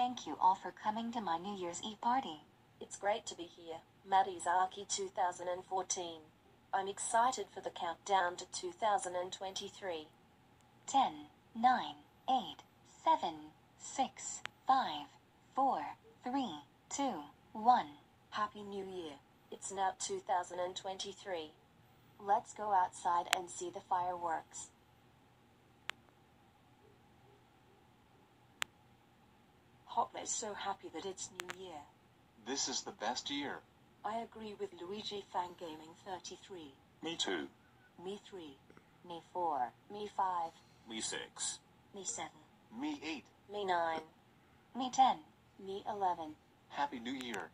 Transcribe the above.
Thank you all for coming to my New Year's Eve party. It's great to be here. Madi zaki 2014. I'm excited for the countdown to 2023. 10, 9, 8, 7, 6, 5, 4, 3, 2, 1. Happy New Year. It's now 2023. Let's go outside and see the fireworks. Hotma's so happy that it's New Year. This is the best year. I agree with Luigi Fangaming 33. Me too. Me 3. Me 4, Me 5. Me six. me 7, Me eight. Me 9. me 10. Me 11. Happy New Year.